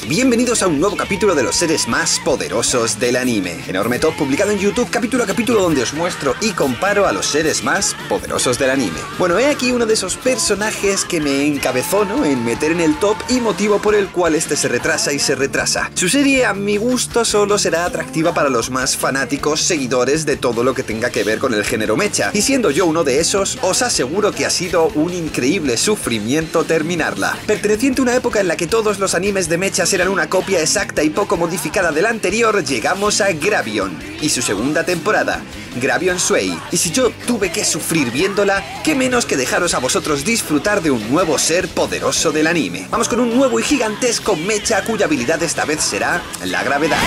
bienvenidos a un nuevo capítulo de los seres más poderosos del anime. Enorme top publicado en YouTube capítulo a capítulo donde os muestro y comparo a los seres más poderosos del anime. Bueno, he aquí uno de esos personajes que me encabezó ¿no? en meter en el top y motivo por el cual este se retrasa y se retrasa. Su serie a mi gusto solo será atractiva para los más fanáticos seguidores de todo lo que tenga que ver con el género mecha. Y siendo yo uno de esos, os aseguro que ha sido un increíble sufrimiento terminarla. Perteneciente a una época en la que todos los animes de mechas eran una copia exacta y poco modificada del anterior, llegamos a Gravion y su segunda temporada, Gravion Sway. Y si yo tuve que sufrir viéndola, qué menos que dejaros a vosotros disfrutar de un nuevo ser poderoso del anime. Vamos con un nuevo y gigantesco mecha cuya habilidad esta vez será la gravedad.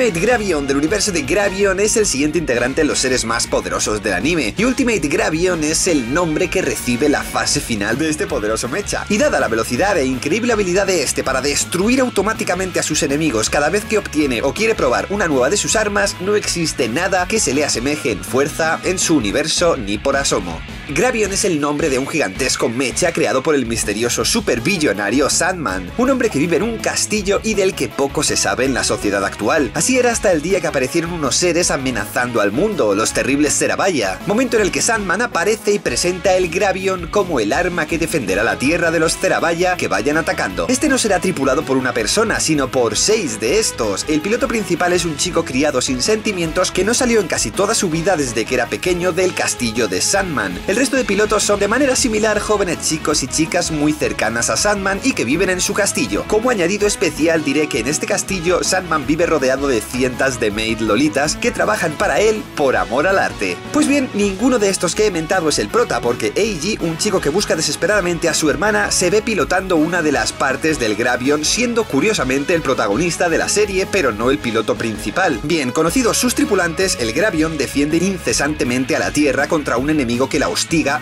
Ultimate Gravion del universo de Gravion es el siguiente integrante en los seres más poderosos del anime. Y Ultimate Gravion es el nombre que recibe la fase final de este poderoso mecha. Y dada la velocidad e increíble habilidad de este para destruir automáticamente a sus enemigos cada vez que obtiene o quiere probar una nueva de sus armas, no existe nada que se le asemeje en fuerza en su universo ni por asomo. Gravion es el nombre de un gigantesco mecha creado por el misterioso superbillonario Sandman, un hombre que vive en un castillo y del que poco se sabe en la sociedad actual. Así era hasta el día que aparecieron unos seres amenazando al mundo, los terribles Serabaya, momento en el que Sandman aparece y presenta el Gravion como el arma que defenderá la tierra de los Serabaya que vayan atacando. Este no será tripulado por una persona, sino por seis de estos. El piloto principal es un chico criado sin sentimientos que no salió en casi toda su vida desde que era pequeño del castillo de Sandman. Resto de pilotos son de manera similar jóvenes chicos y chicas muy cercanas a Sandman y que viven en su castillo. Como añadido especial diré que en este castillo Sandman vive rodeado de cientos de maid lolitas que trabajan para él por amor al arte. Pues bien, ninguno de estos que he mentado es el prota porque Eiji, un chico que busca desesperadamente a su hermana, se ve pilotando una de las partes del Gravion siendo curiosamente el protagonista de la serie pero no el piloto principal. Bien, conocidos sus tripulantes, el Gravion defiende incesantemente a la Tierra contra un enemigo que la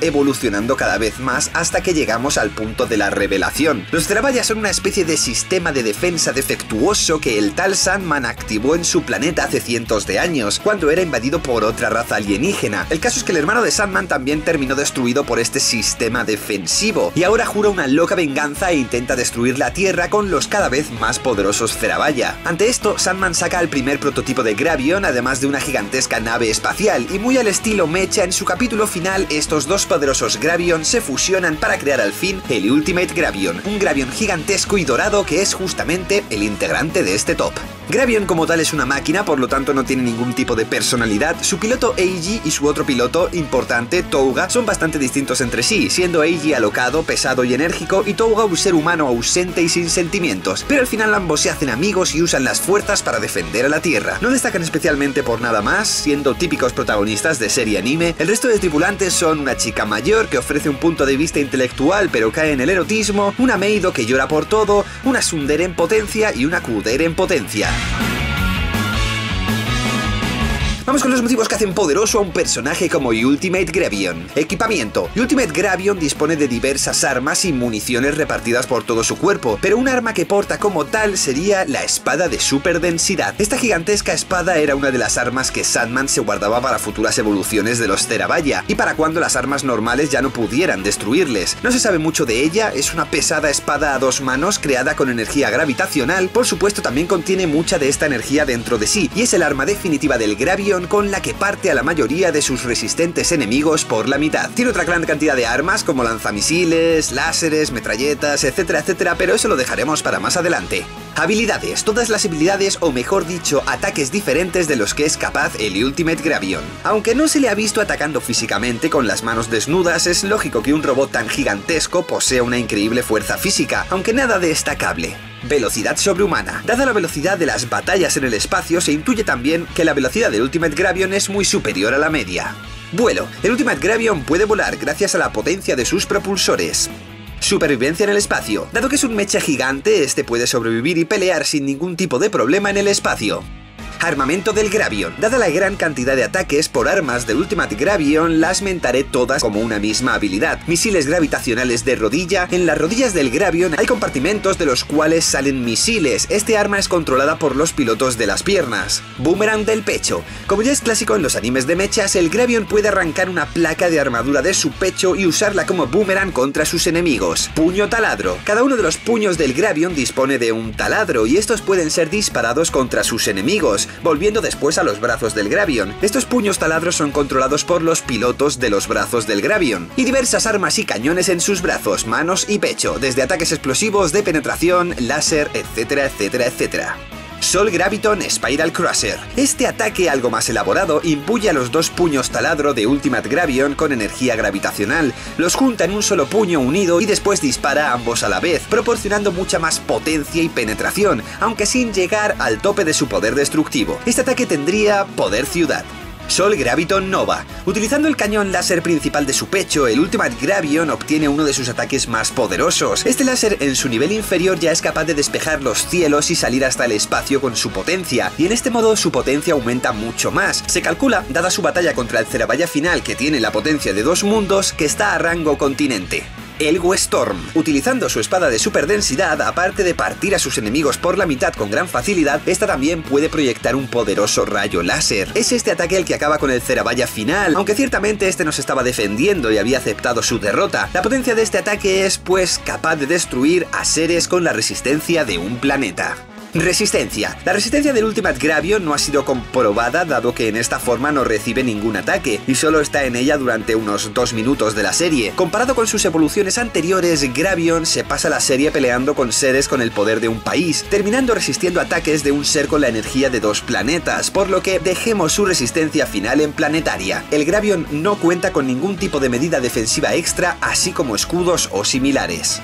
evolucionando cada vez más hasta que llegamos al punto de la revelación. Los Cerabaya son una especie de sistema de defensa defectuoso que el tal Sandman activó en su planeta hace cientos de años, cuando era invadido por otra raza alienígena. El caso es que el hermano de Sandman también terminó destruido por este sistema defensivo, y ahora jura una loca venganza e intenta destruir la Tierra con los cada vez más poderosos Cerabaya. Ante esto, Sandman saca el primer prototipo de Gravion, además de una gigantesca nave espacial, y muy al estilo Mecha, en su capítulo final, estos dos poderosos Gravion se fusionan para crear al fin el Ultimate Gravion, un Gravion gigantesco y dorado que es justamente el integrante de este top. Gravion como tal es una máquina, por lo tanto no tiene ningún tipo de personalidad. Su piloto Eiji y su otro piloto importante, Touga, son bastante distintos entre sí, siendo Eiji alocado, pesado y enérgico y Touga un ser humano ausente y sin sentimientos. Pero al final ambos se hacen amigos y usan las fuerzas para defender a la Tierra. No destacan especialmente por nada más, siendo típicos protagonistas de serie anime. El resto de tripulantes son una chica mayor que ofrece un punto de vista intelectual pero cae en el erotismo, una Meido que llora por todo, una Sundere en potencia y una Kudere en potencia. Bye. Vamos con los motivos que hacen poderoso a un personaje como Ultimate Gravion. Equipamiento. Ultimate Gravion dispone de diversas armas y municiones repartidas por todo su cuerpo, pero un arma que porta como tal sería la espada de super densidad. Esta gigantesca espada era una de las armas que Sandman se guardaba para futuras evoluciones de los Terabaya, y para cuando las armas normales ya no pudieran destruirles. No se sabe mucho de ella, es una pesada espada a dos manos creada con energía gravitacional, por supuesto también contiene mucha de esta energía dentro de sí, y es el arma definitiva del Gravion con la que parte a la mayoría de sus resistentes enemigos por la mitad. Tiene otra gran cantidad de armas como lanzamisiles, láseres, metralletas, etcétera, etcétera, pero eso lo dejaremos para más adelante. Habilidades. Todas las habilidades, o mejor dicho, ataques diferentes de los que es capaz el Ultimate Gravion. Aunque no se le ha visto atacando físicamente con las manos desnudas, es lógico que un robot tan gigantesco posea una increíble fuerza física, aunque nada destacable. Velocidad sobrehumana. Dada la velocidad de las batallas en el espacio, se intuye también que la velocidad del Ultimate Gravion es muy superior a la media. Vuelo. El Ultimate Gravion puede volar gracias a la potencia de sus propulsores. Supervivencia en el espacio. Dado que es un mecha gigante, este puede sobrevivir y pelear sin ningún tipo de problema en el espacio. Armamento del Gravion. Dada la gran cantidad de ataques por armas del Ultimate Gravion, las mentaré todas como una misma habilidad. Misiles gravitacionales de rodilla. En las rodillas del Gravion hay compartimentos de los cuales salen misiles. Este arma es controlada por los pilotos de las piernas. Boomerang del pecho. Como ya es clásico en los animes de mechas, el Gravion puede arrancar una placa de armadura de su pecho y usarla como boomerang contra sus enemigos. Puño taladro. Cada uno de los puños del Gravion dispone de un taladro y estos pueden ser disparados contra sus enemigos volviendo después a los brazos del Gravion. Estos puños taladros son controlados por los pilotos de los brazos del Gravion, y diversas armas y cañones en sus brazos, manos y pecho, desde ataques explosivos, de penetración, láser, etcétera, etcétera, etcétera. Sol Graviton Spiral Crusher. Este ataque algo más elaborado imbuye a los dos puños taladro de Ultimate Gravion con energía gravitacional, los junta en un solo puño unido y después dispara ambos a la vez, proporcionando mucha más potencia y penetración, aunque sin llegar al tope de su poder destructivo. Este ataque tendría poder ciudad. Sol Graviton Nova. Utilizando el cañón láser principal de su pecho, el Ultimate Gravion obtiene uno de sus ataques más poderosos. Este láser en su nivel inferior ya es capaz de despejar los cielos y salir hasta el espacio con su potencia, y en este modo su potencia aumenta mucho más. Se calcula, dada su batalla contra el Cerabaya final que tiene la potencia de dos mundos, que está a rango continente. El Storm. Utilizando su espada de superdensidad, aparte de partir a sus enemigos por la mitad con gran facilidad, esta también puede proyectar un poderoso rayo láser. Es este ataque el que acaba con el Cerabaya final, aunque ciertamente este no se estaba defendiendo y había aceptado su derrota. La potencia de este ataque es, pues, capaz de destruir a seres con la resistencia de un planeta. Resistencia. La resistencia del Ultimate Gravion no ha sido comprobada dado que en esta forma no recibe ningún ataque y solo está en ella durante unos dos minutos de la serie. Comparado con sus evoluciones anteriores, Gravion se pasa la serie peleando con seres con el poder de un país, terminando resistiendo ataques de un ser con la energía de dos planetas, por lo que dejemos su resistencia final en planetaria. El Gravion no cuenta con ningún tipo de medida defensiva extra, así como escudos o similares.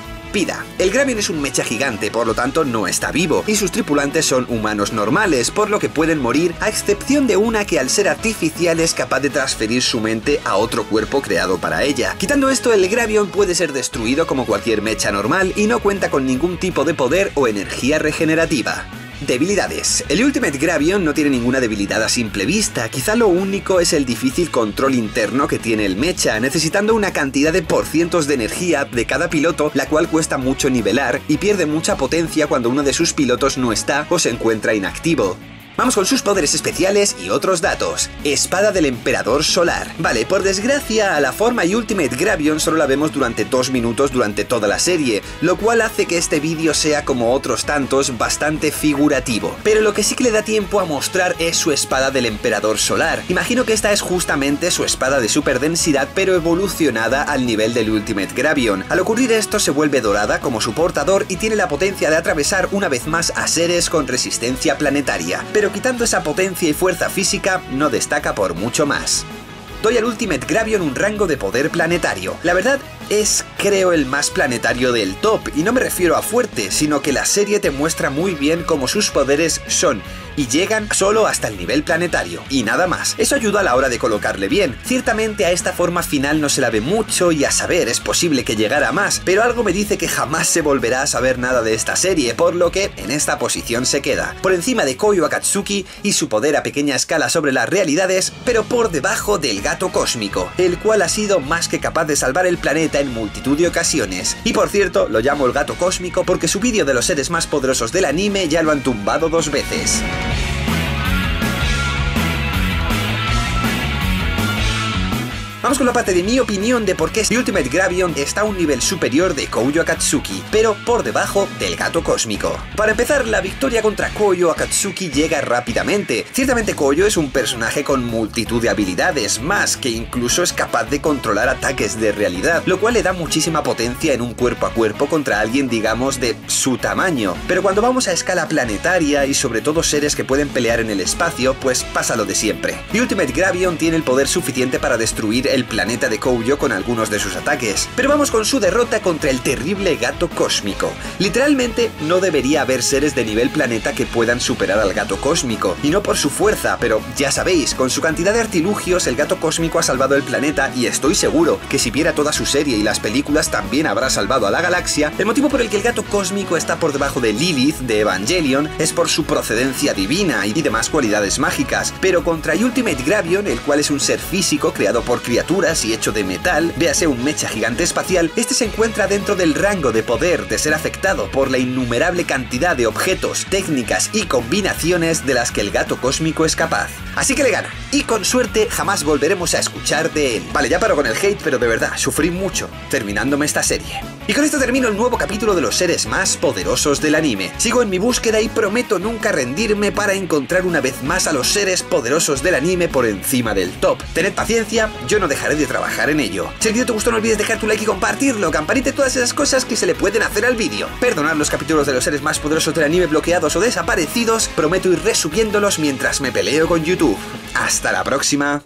El Gravion es un mecha gigante, por lo tanto no está vivo, y sus tripulantes son humanos normales, por lo que pueden morir, a excepción de una que al ser artificial es capaz de transferir su mente a otro cuerpo creado para ella. Quitando esto, el Gravion puede ser destruido como cualquier mecha normal y no cuenta con ningún tipo de poder o energía regenerativa. Debilidades. El Ultimate Gravion no tiene ninguna debilidad a simple vista, quizá lo único es el difícil control interno que tiene el mecha, necesitando una cantidad de porcientos de energía de cada piloto, la cual cuesta mucho nivelar y pierde mucha potencia cuando uno de sus pilotos no está o se encuentra inactivo. Vamos con sus poderes especiales y otros datos. Espada del Emperador Solar. Vale, por desgracia, a la forma y Ultimate Gravion solo la vemos durante dos minutos durante toda la serie, lo cual hace que este vídeo sea como otros tantos bastante figurativo. Pero lo que sí que le da tiempo a mostrar es su espada del Emperador Solar. Imagino que esta es justamente su espada de super densidad pero evolucionada al nivel del Ultimate Gravion. Al ocurrir esto se vuelve dorada como su portador y tiene la potencia de atravesar una vez más a seres con resistencia planetaria quitando esa potencia y fuerza física, no destaca por mucho más. Doy al Ultimate Gravion un rango de poder planetario. La verdad es, creo, el más planetario del top, y no me refiero a fuerte, sino que la serie te muestra muy bien cómo sus poderes son, y llegan solo hasta el nivel planetario, y nada más. Eso ayuda a la hora de colocarle bien. Ciertamente a esta forma final no se la ve mucho, y a saber, es posible que llegara más, pero algo me dice que jamás se volverá a saber nada de esta serie, por lo que en esta posición se queda. Por encima de Koyo Akatsuki y su poder a pequeña escala sobre las realidades, pero por debajo del gato cósmico, el cual ha sido más que capaz de salvar el planeta en multitud de ocasiones. Y por cierto, lo llamo el gato cósmico porque su vídeo de los seres más poderosos del anime ya lo han tumbado dos veces. Vamos con la parte de mi opinión de por qué The Ultimate Gravion está a un nivel superior de Kouyo Akatsuki, pero por debajo del gato cósmico. Para empezar, la victoria contra Kouyo Akatsuki llega rápidamente. Ciertamente Kouyo es un personaje con multitud de habilidades, más que incluso es capaz de controlar ataques de realidad, lo cual le da muchísima potencia en un cuerpo a cuerpo contra alguien digamos de su tamaño. Pero cuando vamos a escala planetaria y sobre todo seres que pueden pelear en el espacio, pues pasa lo de siempre. The Ultimate Gravion tiene el poder suficiente para destruir el planeta de Kouyo con algunos de sus ataques. Pero vamos con su derrota contra el terrible gato cósmico. Literalmente no debería haber seres de nivel planeta que puedan superar al gato cósmico, y no por su fuerza, pero ya sabéis, con su cantidad de artilugios el gato cósmico ha salvado el planeta y estoy seguro que si viera toda su serie y las películas también habrá salvado a la galaxia. El motivo por el que el gato cósmico está por debajo de Lilith de Evangelion es por su procedencia divina y demás cualidades mágicas, pero contra Ultimate Gravion, el cual es un ser físico creado por criaturas y hecho de metal, véase un mecha gigante espacial, este se encuentra dentro del rango de poder de ser afectado por la innumerable cantidad de objetos, técnicas y combinaciones de las que el gato cósmico es capaz. Así que le gana, y con suerte jamás volveremos a escuchar de él. Vale, ya paro con el hate, pero de verdad, sufrí mucho terminándome esta serie. Y con esto termino el nuevo capítulo de los seres más poderosos del anime. Sigo en mi búsqueda y prometo nunca rendirme para encontrar una vez más a los seres poderosos del anime por encima del top. Tened paciencia, yo no dejaré de trabajar en ello. Si el vídeo te gustó no olvides dejar tu like y compartirlo, campanita todas esas cosas que se le pueden hacer al vídeo. Perdonar los capítulos de los seres más poderosos del anime bloqueados o desaparecidos, prometo ir resubiéndolos mientras me peleo con YouTube. Hasta la próxima.